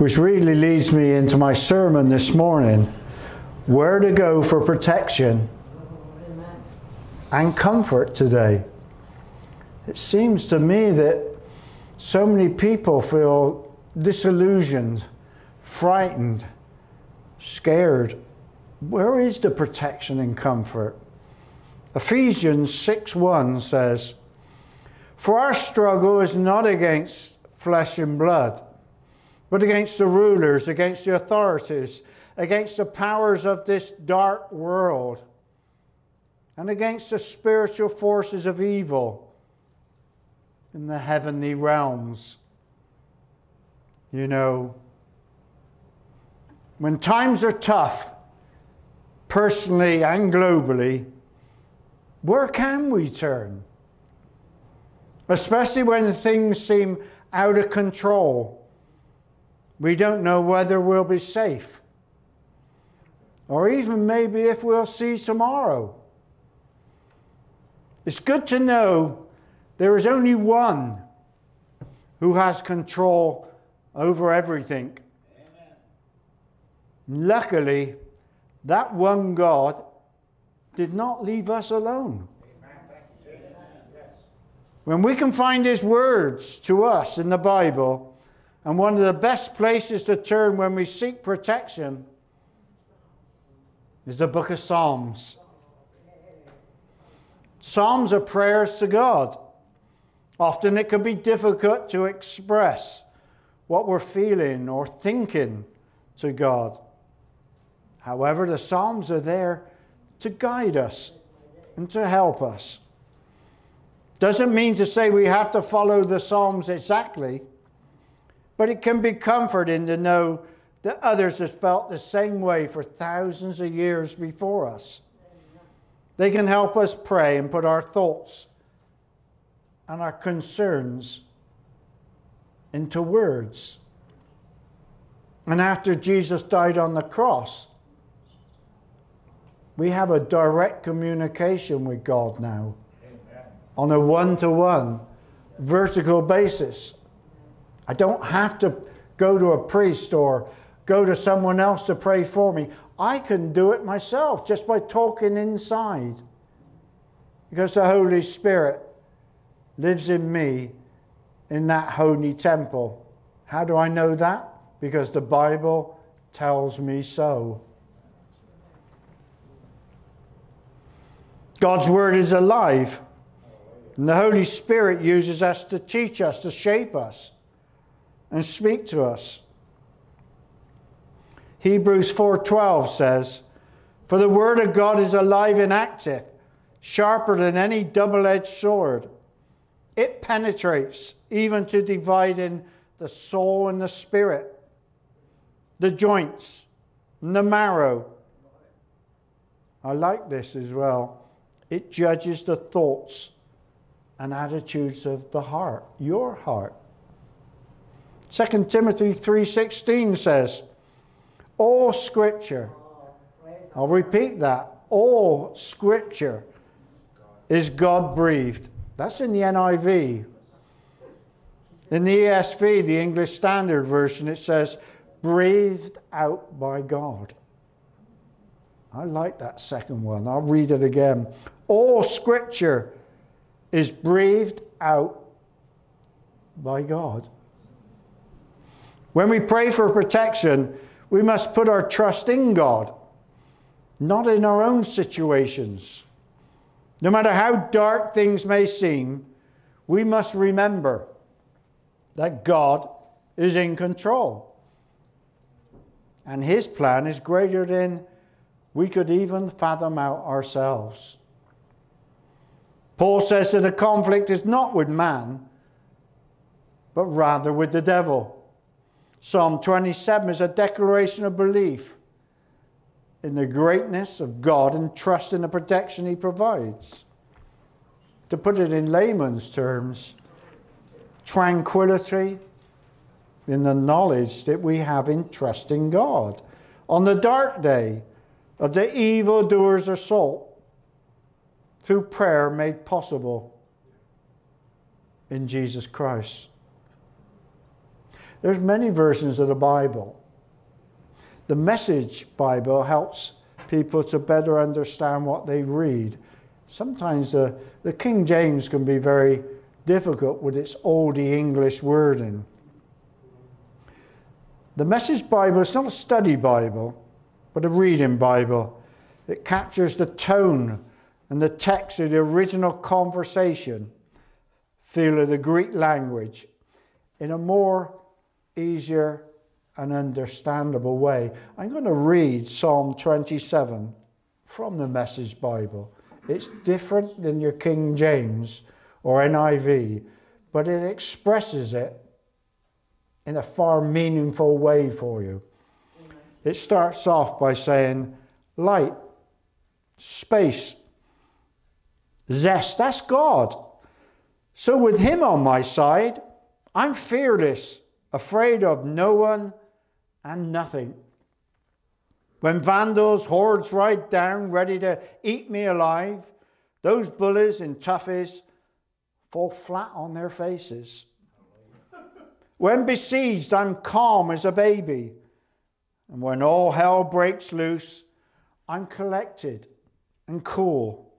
Which really leads me into my sermon this morning where to go for protection and comfort today. It seems to me that so many people feel disillusioned, frightened, scared. Where is the protection and comfort? Ephesians 6 1 says, For our struggle is not against flesh and blood, but against the rulers, against the authorities, against the powers of this dark world, and against the spiritual forces of evil in the heavenly realms. You know, when times are tough, personally and globally, where can we turn? Especially when things seem out of control. We don't know whether we'll be safe, or even maybe if we'll see tomorrow. It's good to know there is only one who has control over everything. Amen. Luckily, that one God did not leave us alone. When we can find His words to us in the Bible, and one of the best places to turn when we seek protection is the book of Psalms. Psalms are prayers to God. Often it can be difficult to express what we're feeling or thinking to God. However, the Psalms are there to guide us and to help us. Doesn't mean to say we have to follow the Psalms exactly, but it can be comforting to know that others have felt the same way for thousands of years before us. They can help us pray and put our thoughts and our concerns into words. And after Jesus died on the cross, we have a direct communication with God now Amen. on a one to one vertical basis. I don't have to go to a priest or go to someone else to pray for me. I can do it myself just by talking inside. Because the Holy Spirit lives in me in that holy temple. How do I know that? Because the Bible tells me so. God's word is alive. And the Holy Spirit uses us to teach us, to shape us, and speak to us. Hebrews 4:12 says, "For the word of God is alive and active, sharper than any double-edged sword. It penetrates even to dividing the soul and the spirit, the joints, and the marrow." I like this as well. It judges the thoughts and attitudes of the heart, your heart. 2 Timothy 3:16 says, "All scripture." I'll repeat that. All scripture is God-breathed. That's in the NIV. In the ESV, the English Standard Version, it says, breathed out by God. I like that second one. I'll read it again. All scripture is breathed out by God. When we pray for protection, we must put our trust in God, not in our own situations. No matter how dark things may seem, we must remember that God is in control. And his plan is greater than we could even fathom out ourselves. Paul says that the conflict is not with man, but rather with the devil. Psalm 27 is a declaration of belief in the greatness of God and trust in the protection he provides. To put it in layman's terms, tranquility in the knowledge that we have in trusting God. On the dark day, of the evildoer's assault through prayer made possible in Jesus Christ. There's many versions of the Bible. The Message Bible helps people to better understand what they read. Sometimes the, the King James can be very difficult with its oldie English wording. The Message Bible is not a study Bible, but a reading Bible. It captures the tone and the text of the original conversation, feel of the Greek language, in a more easier and understandable way. I'm going to read Psalm 27 from the Message Bible. It's different than your King James or NIV, but it expresses it in a far meaningful way for you. It starts off by saying, light, space, zest. That's God. So, with Him on my side, I'm fearless, afraid of no one and nothing. When vandals, hordes ride down, ready to eat me alive, those bullies and toughies fall flat on their faces. When besieged, I'm calm as a baby. And when all hell breaks loose, I'm collected and cool.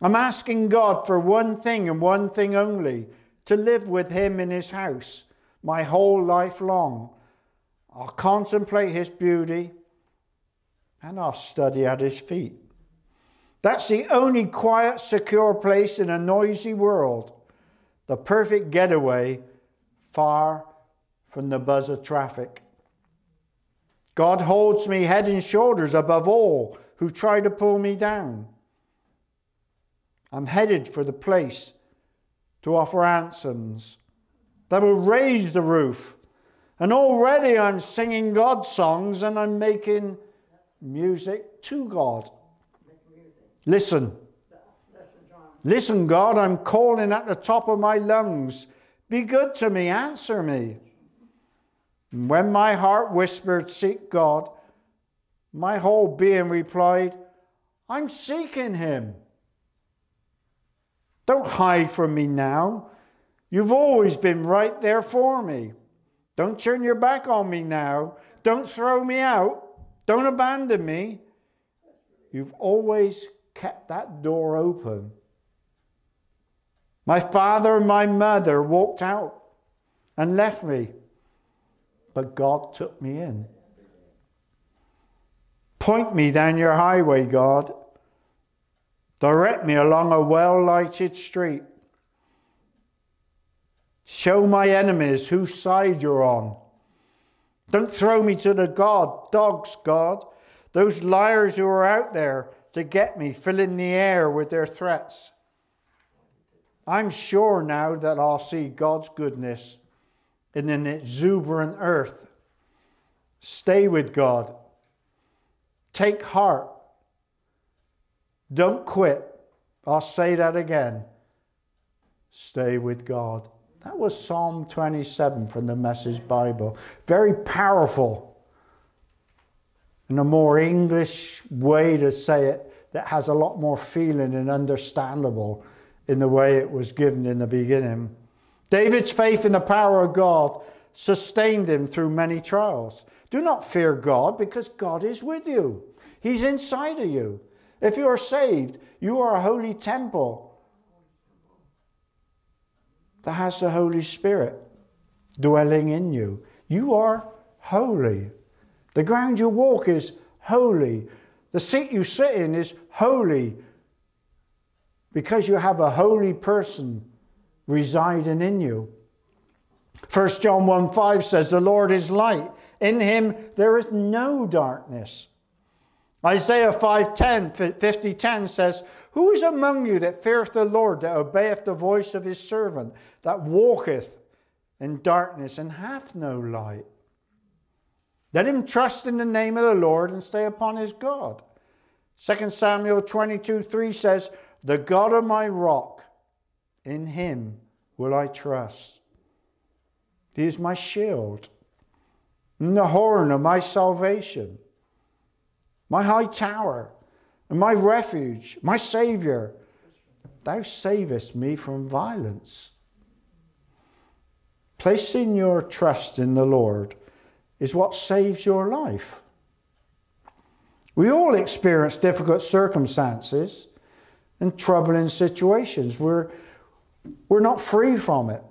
I'm asking God for one thing and one thing only to live with Him in His house my whole life long. I'll contemplate His beauty and I'll study at His feet. That's the only quiet, secure place in a noisy world, the perfect getaway far from the buzz of traffic. God holds me head and shoulders above all who try to pull me down. I'm headed for the place to offer anthems that will raise the roof. And already I'm singing God songs and I'm making music to God. Listen. Listen, God, I'm calling at the top of my lungs. Be good to me, answer me. And when my heart whispered, Seek God, my whole being replied, I'm seeking him. Don't hide from me now. You've always been right there for me. Don't turn your back on me now. Don't throw me out. Don't abandon me. You've always kept that door open. My father and my mother walked out and left me, but God took me in. Point me down your highway, God. Direct me along a well lighted street. Show my enemies whose side you're on. Don't throw me to the God, dogs, God, those liars who are out there to get me, filling the air with their threats. I'm sure now that I'll see God's goodness in an exuberant earth. Stay with God. Take heart. Don't quit. I'll say that again. Stay with God. That was Psalm 27 from the Message Bible. Very powerful. In a more English way to say it, that has a lot more feeling and understandable in the way it was given in the beginning. David's faith in the power of God sustained him through many trials. Do not fear God because God is with you. He's inside of you. If you are saved, you are a holy temple that has the Holy Spirit dwelling in you. You are holy. The ground you walk is holy. The seat you sit in is holy because you have a holy person residing in you. 1 John 1 5 says, The Lord is light. In him there is no darkness. Isaiah 5:10, 50, 10 says, Who is among you that feareth the Lord, that obeyeth the voice of his servant, that walketh in darkness and hath no light? Let him trust in the name of the Lord and stay upon his God. 2 Samuel 22, 3 says, The God of my rock, in him will I trust. He is my shield and the horn of my salvation my high tower, and my refuge, my Saviour. Thou savest me from violence. Placing your trust in the Lord is what saves your life. We all experience difficult circumstances and troubling situations. We're, we're not free from it.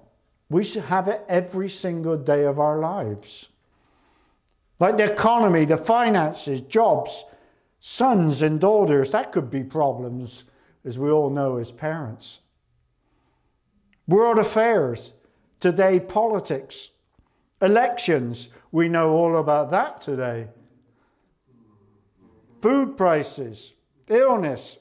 We should have it every single day of our lives. Like the economy, the finances, jobs, sons and daughters, that could be problems, as we all know as parents. World affairs, today politics, elections, we know all about that today food prices, illness,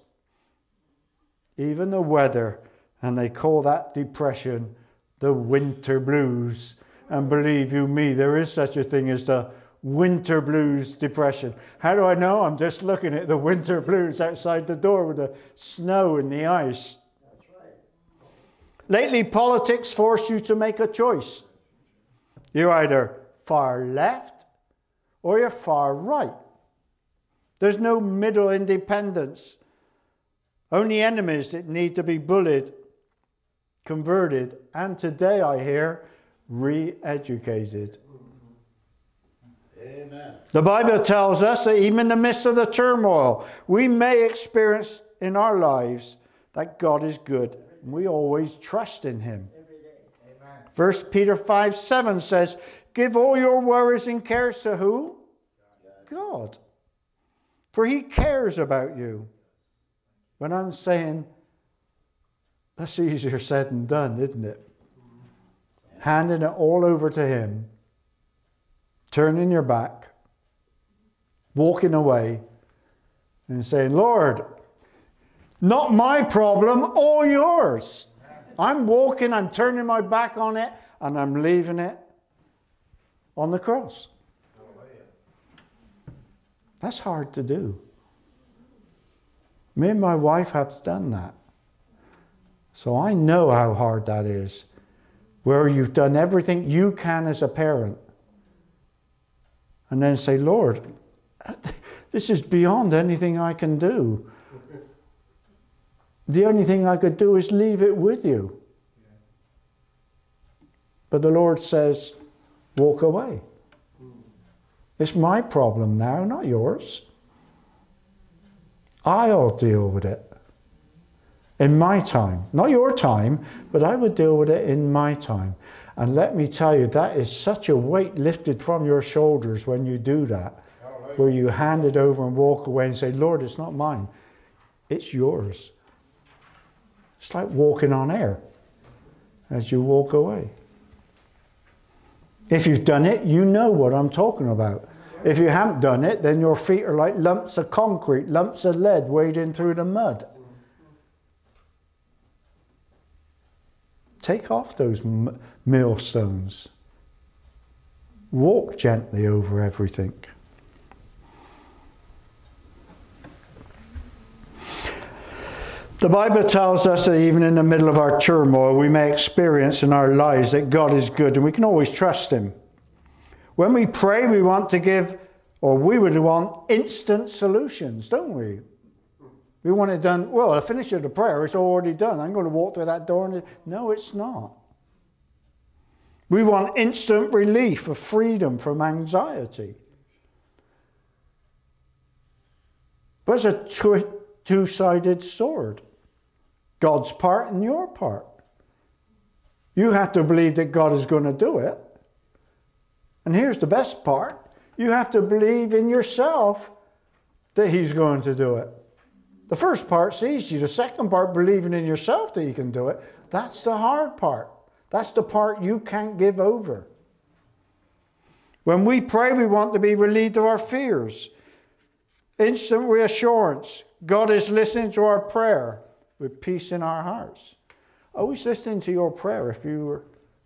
even the weather. And they call that depression the winter blues. And believe you me, there is such a thing as the winter blues depression. How do I know? I'm just looking at the winter blues outside the door with the snow and the ice. Right. Lately, politics force you to make a choice. You're either far left or you're far right. There's no middle independence. Only enemies that need to be bullied, converted, and today I hear re educated. Amen. The Bible tells us that even in the midst of the turmoil, we may experience in our lives that God is good. We always trust in Him. First Peter 5 7 says, Give all your worries and cares to who? God for he cares about you. When I'm saying, that's easier said than done, isn't it? Handing it all over to him, turning your back, walking away, and saying, Lord, not my problem, all yours. I'm walking, I'm turning my back on it, and I'm leaving it on the cross. That's hard to do. Me and my wife have done that. So I know how hard that is, where you've done everything you can as a parent. And then say, Lord, this is beyond anything I can do. The only thing I could do is leave it with you. But the Lord says, walk away. It's my problem now, not yours. I'll deal with it in my time. Not your time, but I would deal with it in my time. And let me tell you, that is such a weight lifted from your shoulders when you do that, where you hand it over and walk away and say, Lord, it's not mine, it's yours. It's like walking on air as you walk away. If you've done it, you know what I'm talking about. If you haven't done it, then your feet are like lumps of concrete, lumps of lead wading through the mud. Take off those millstones. Walk gently over everything. The Bible tells us that even in the middle of our turmoil, we may experience in our lives that God is good and we can always trust Him. When we pray, we want to give, or we would want instant solutions, don't we? We want it done, well, I finished the prayer, it's already done. I'm going to walk through that door and no, it's not. We want instant relief of freedom from anxiety. But it's a two sided sword God's part and your part. You have to believe that God is going to do it. And here's the best part you have to believe in yourself that He's going to do it. The first part's easy. The second part, believing in yourself that you can do it, that's the hard part. That's the part you can't give over. When we pray, we want to be relieved of our fears. Instant reassurance. God is listening to our prayer with peace in our hearts. Always listening to your prayer if you've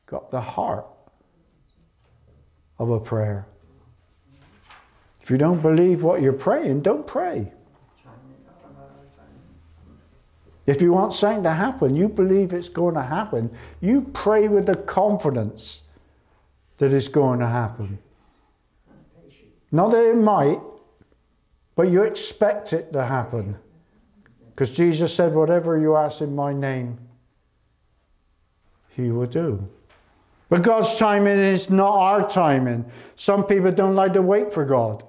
got the heart of a prayer. If you don't believe what you're praying, don't pray. If you want something to happen, you believe it's going to happen, you pray with the confidence that it's going to happen. Not that it might, but you expect it to happen. Because Jesus said, Whatever you ask in my name, he will do. But God's timing is not our timing. Some people don't like to wait for God.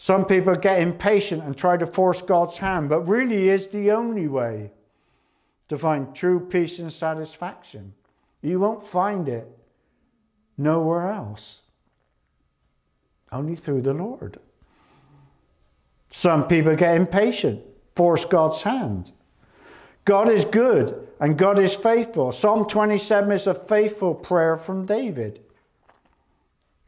Some people get impatient and try to force God's hand, but really is the only way to find true peace and satisfaction. You won't find it nowhere else, only through the Lord. Some people get impatient, force God's hand. God is good and God is faithful. Psalm 27 is a faithful prayer from David.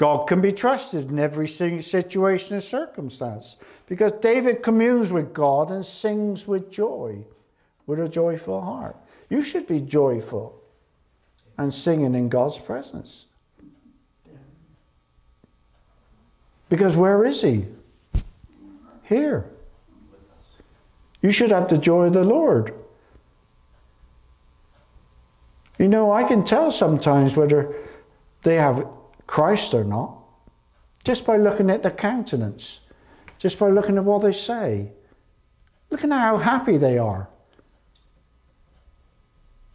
God can be trusted in every situation and circumstance because David communes with God and sings with joy, with a joyful heart. You should be joyful and singing in God's presence. Because where is He? Here. You should have the joy of the Lord. You know, I can tell sometimes whether they have Christ or not just by looking at their countenance, just by looking at what they say. Looking at how happy they are.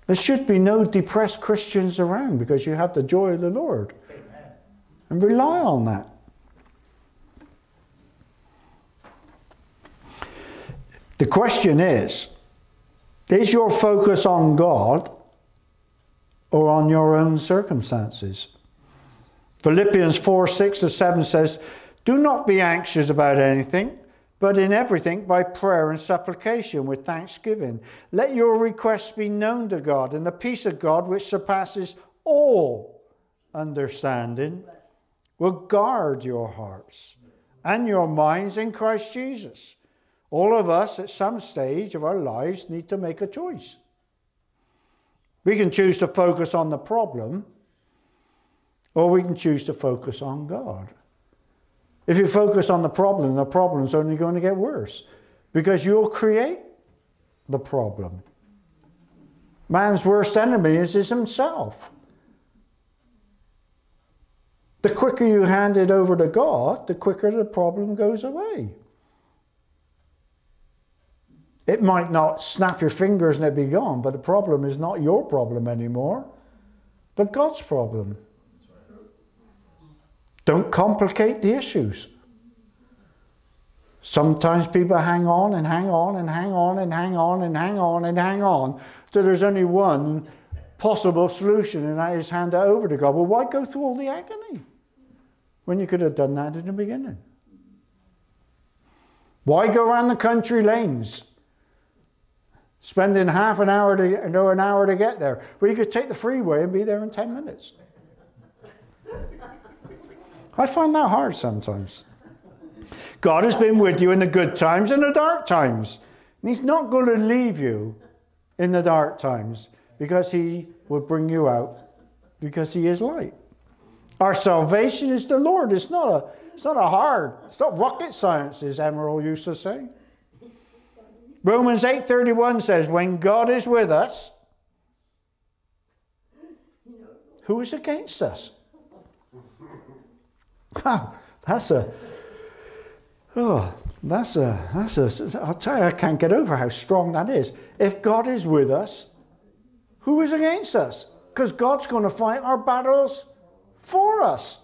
There should be no depressed Christians around because you have the joy of the Lord. Amen. And rely on that. The question is is your focus on God or on your own circumstances? Philippians 4 6 to 7 says, Do not be anxious about anything, but in everything by prayer and supplication with thanksgiving. Let your requests be known to God, and the peace of God, which surpasses all understanding, will guard your hearts and your minds in Christ Jesus. All of us at some stage of our lives need to make a choice. We can choose to focus on the problem, or we can choose to focus on God. If you focus on the problem, the problem's only going to get worse because you'll create the problem. Man's worst enemy is, is himself. The quicker you hand it over to God, the quicker the problem goes away. It might not snap your fingers and it be gone, but the problem is not your problem anymore, but God's problem. Don't complicate the issues. Sometimes people hang on and hang on and hang on and hang on and hang on and hang on till there's only one possible solution, and that is hand it over to God. Well, why go through all the agony when you could have done that in the beginning? Why go around the country lanes? Spending half an hour to an hour to get there. Well, you could take the freeway and be there in 10 minutes. I find that hard sometimes. God has been with you in the good times and the dark times. And He's not going to leave you in the dark times because He will bring you out because He is light. Our salvation is the Lord. It's not a, it's not a hard, it's not rocket science, as Emerald used to say. Romans 8.31 says, when God is with us, who is against us? Wow, that's a, oh, that's a, that's a, I'll tell you, I can't get over how strong that is. If God is with us, who is against us? Because God's going to fight our battles for us.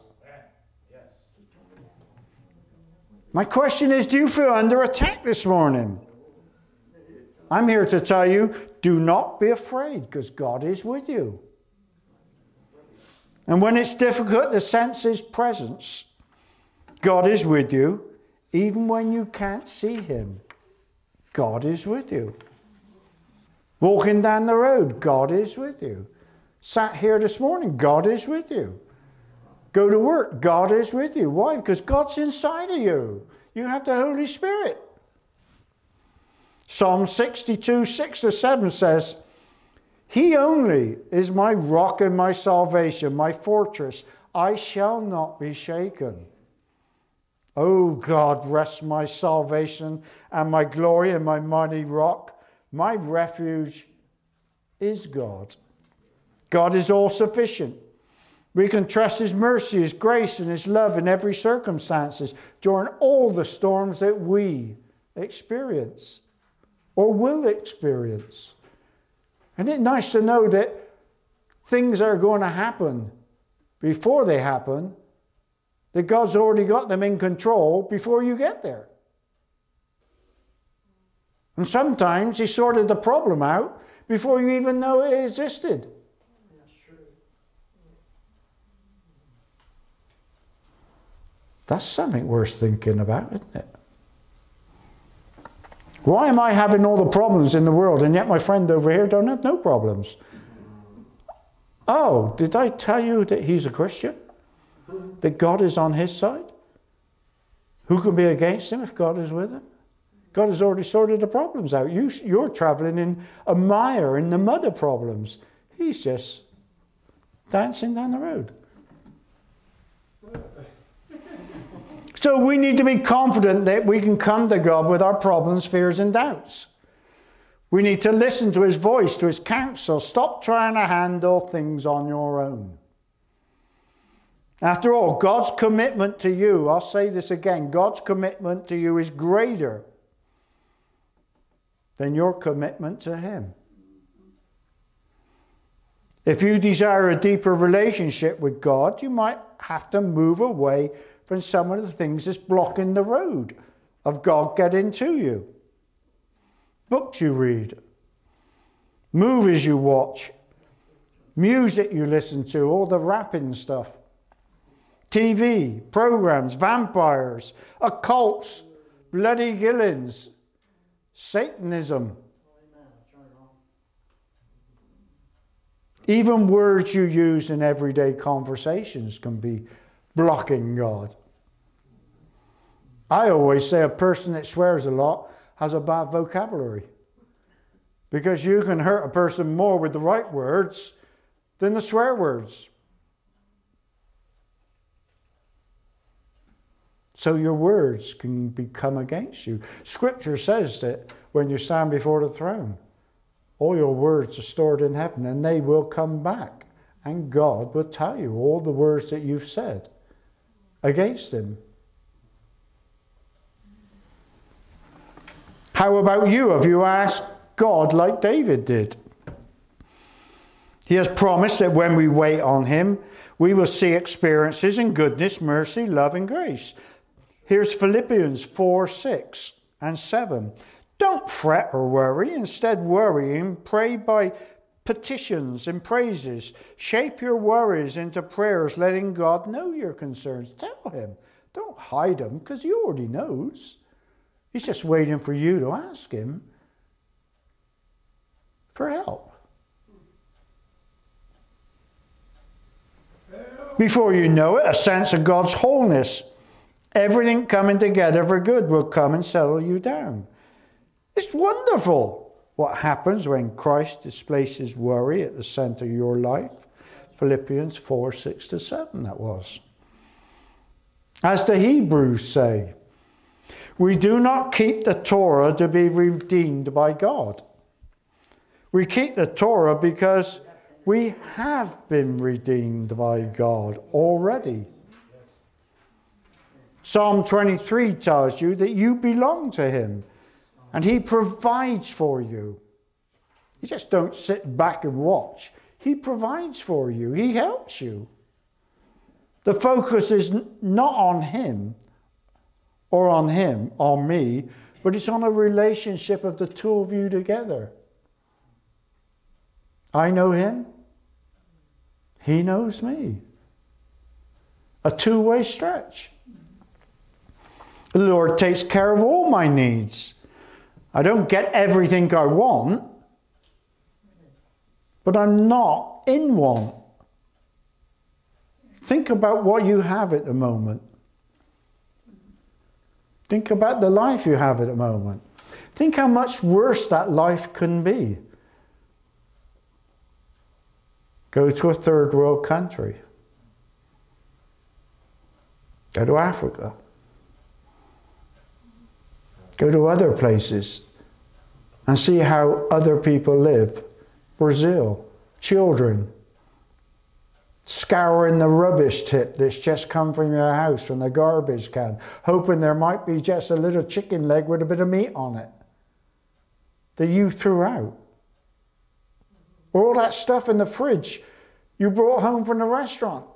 My question is do you feel under attack this morning? I'm here to tell you do not be afraid because God is with you. And when it's difficult to sense His presence, God is with you. Even when you can't see Him, God is with you. Walking down the road, God is with you. Sat here this morning, God is with you. Go to work, God is with you. Why? Because God's inside of you. You have the Holy Spirit. Psalm 62, 6 to 7 says, he only is my rock and my salvation, my fortress. I shall not be shaken. O oh God, rest my salvation and my glory and my mighty rock. My refuge is God. God is all sufficient. We can trust His mercy, His grace, and His love in every circumstances during all the storms that we experience or will experience. Isn't it nice to know that things are going to happen before they happen, that God's already got them in control before you get there. And sometimes He sorted the problem out before you even know it existed. That's something worth thinking about, isn't it? Why am I having all the problems in the world and yet my friend over here don't have no problems? Oh, did I tell you that he's a Christian? That God is on his side? Who can be against him if God is with him? God has already sorted the problems out. You, you're traveling in a mire in the mud of problems. He's just dancing down the road. So we need to be confident that we can come to God with our problems, fears, and doubts. We need to listen to his voice, to his counsel. Stop trying to handle things on your own. After all, God's commitment to you, I'll say this again God's commitment to you is greater than your commitment to Him. If you desire a deeper relationship with God, you might have to move away from some of the things that's blocking the road of God getting to you. Books you read, movies you watch, music you listen to, all the rapping stuff, TV, programs, vampires, occults, bloody killings, Satanism. Even words you use in everyday conversations can be blocking God. I always say a person that swears a lot has a bad vocabulary. Because you can hurt a person more with the right words than the swear words. So your words can become against you. Scripture says that when you stand before the throne, all your words are stored in heaven and they will come back. And God will tell you all the words that you've said against Him. How about you? Have you asked God like David did? He has promised that when we wait on Him, we will see experiences in goodness, mercy, love, and grace. Here's Philippians 4 6 and 7. Don't fret or worry. Instead, worrying, pray by petitions and praises. Shape your worries into prayers, letting God know your concerns. Tell Him. Don't hide them because He already knows. He's just waiting for you to ask Him for help. Before you know it, a sense of God's wholeness Everything coming together for good will come and settle you down. It's wonderful what happens when Christ displaces worry at the center of your life. Philippians 4 6 to 7, that was. As the Hebrews say, we do not keep the Torah to be redeemed by God. We keep the Torah because we have been redeemed by God already. Psalm 23 tells you that you belong to Him and He provides for you. You just don't sit back and watch. He provides for you, He helps you. The focus is not on Him or on Him, on me, but it's on a relationship of the two of you together. I know Him, He knows me. A two way stretch. The Lord takes care of all my needs. I don't get everything I want, but I'm not in want. Think about what you have at the moment. Think about the life you have at the moment. Think how much worse that life can be. Go to a third world country. Go to Africa. Go to other places and see how other people live. Brazil, children scouring the rubbish tip that's just come from your house from the garbage can, hoping there might be just a little chicken leg with a bit of meat on it that you threw out. All that stuff in the fridge you brought home from the restaurant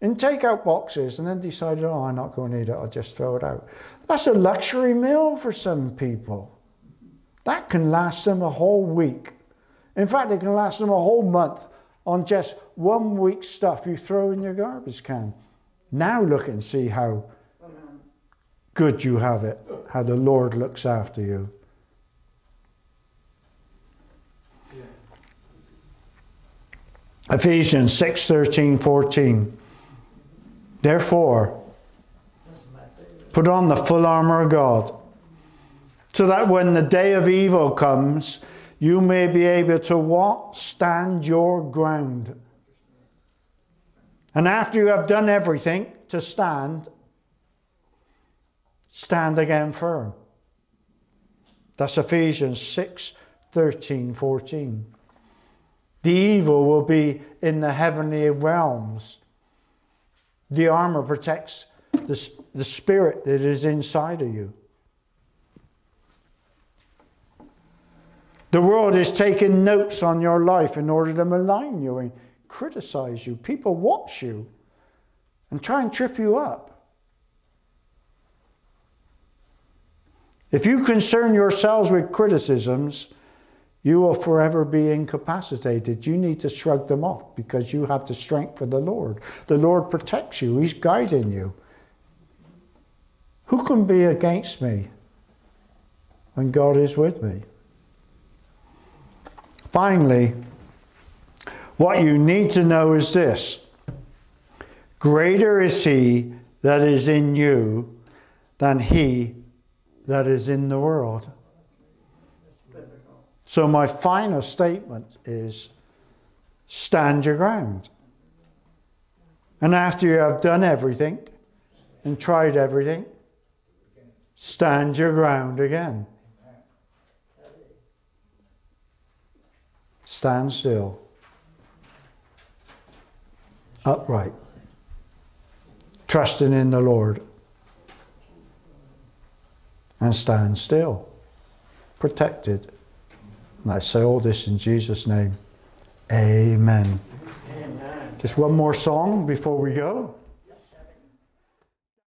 in takeout boxes and then decided, oh, I'm not going to eat it, I'll just throw it out. That's a luxury meal for some people. That can last them a whole week. In fact, it can last them a whole month on just one week's stuff you throw in your garbage can. Now look and see how good you have it, how the Lord looks after you. Ephesians 6 13, 14. Therefore, put on the full armor of God, so that when the day of evil comes, you may be able to what? Stand your ground. And after you have done everything to stand, stand again firm. That's Ephesians 6 13, 14. The evil will be in the heavenly realms. The armor protects the, the spirit that is inside of you. The world is taking notes on your life in order to malign you and criticize you. People watch you and try and trip you up. If you concern yourselves with criticisms, you will forever be incapacitated. You need to shrug them off because you have the strength of the Lord. The Lord protects you, He's guiding you. Who can be against me when God is with me? Finally, what you need to know is this Greater is He that is in you than He that is in the world. So, my final statement is stand your ground. And after you have done everything and tried everything, stand your ground again. Stand still, upright, trusting in the Lord, and stand still, protected. And I say all this in Jesus' name. Amen. Amen. Just one more song before we go.